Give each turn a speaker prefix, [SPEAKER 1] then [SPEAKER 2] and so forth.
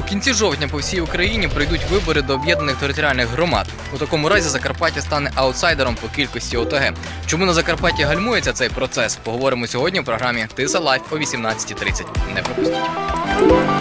[SPEAKER 1] У кінці жовтня по всій Україні пройдуть вибори до об'єднаних територіальних громад. У такому разі Закарпаття стане аутсайдером по кількості ОТГ. Чому на Закарпатті гальмується цей процес? Поговоримо сьогодні в програмі Тиса Live о 18.30. Не пропустіть.